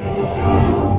ああ。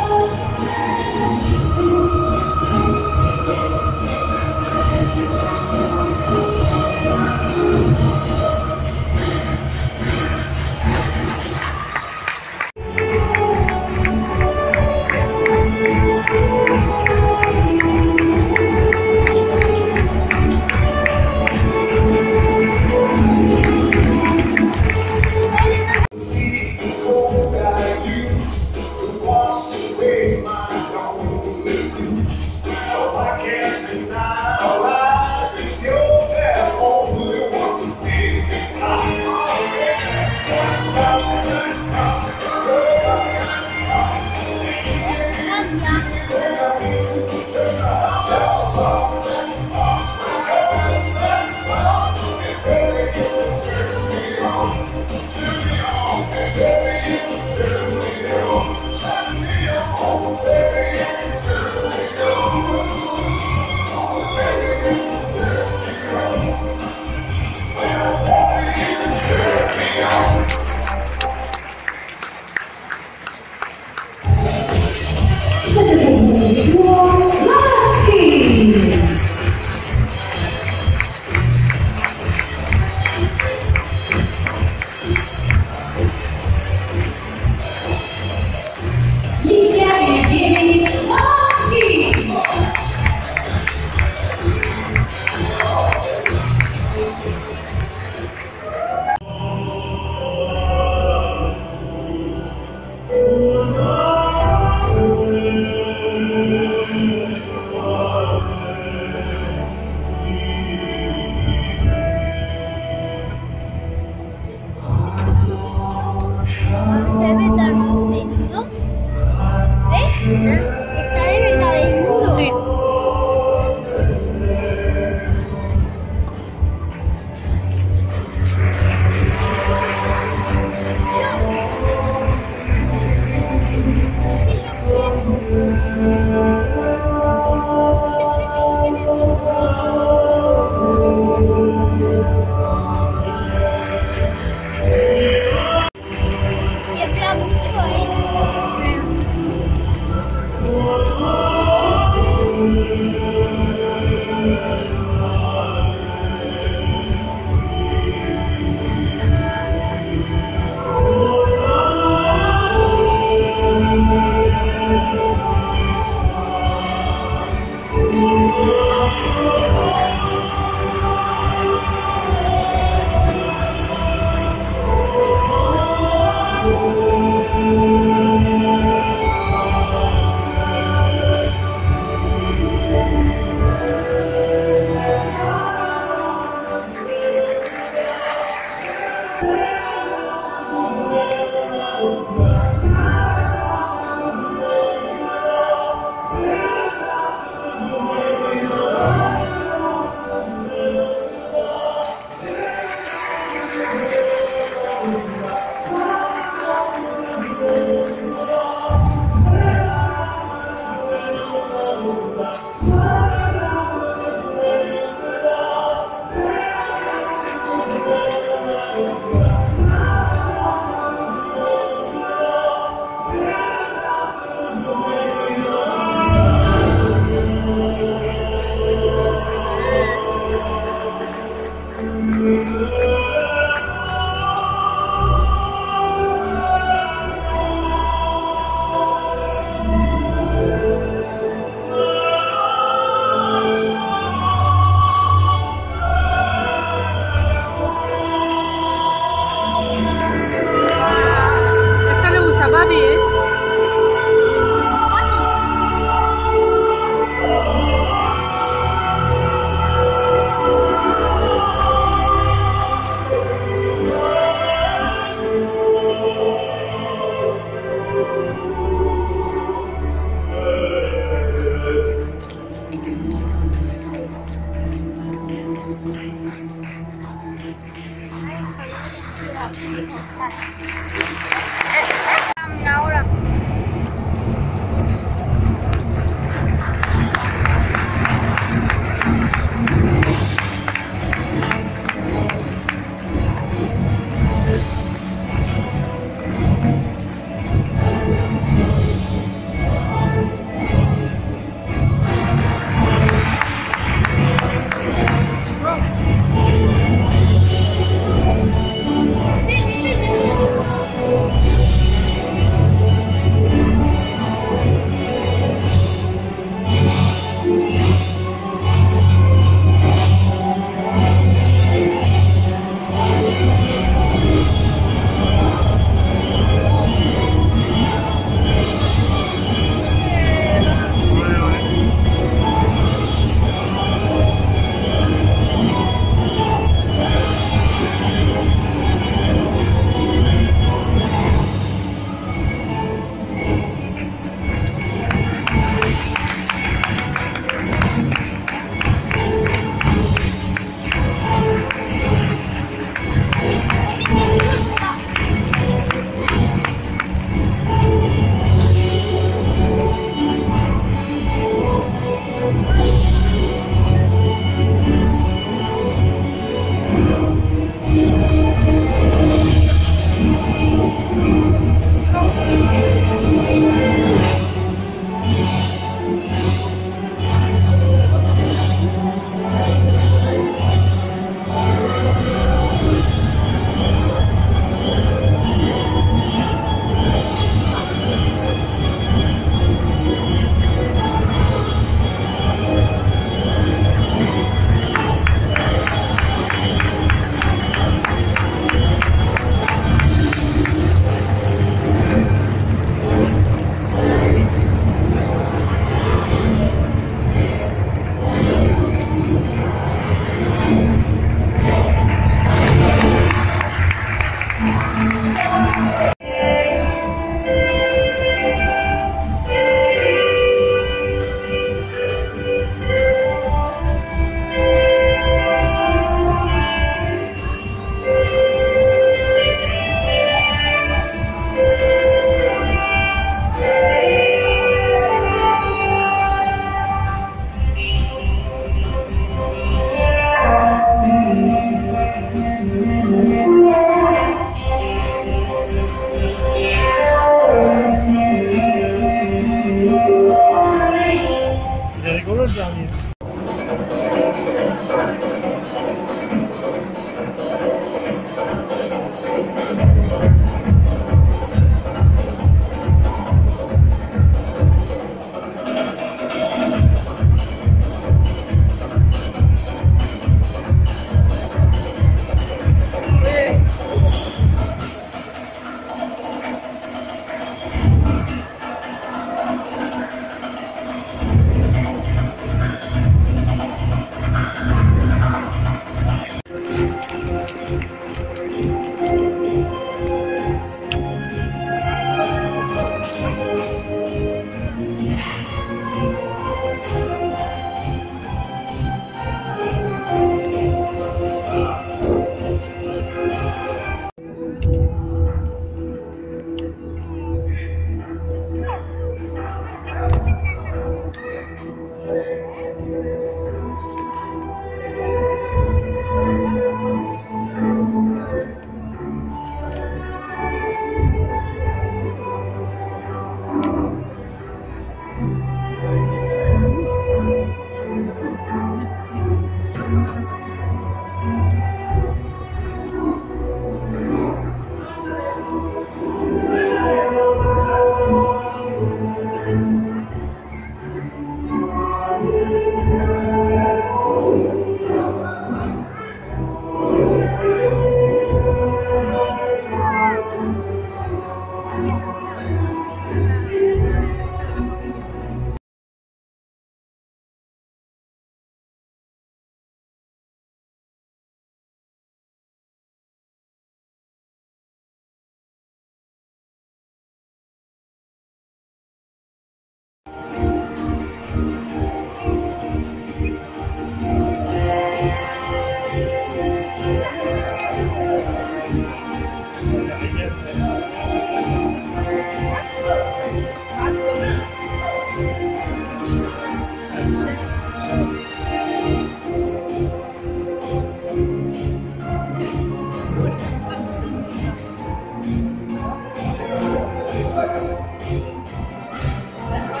That's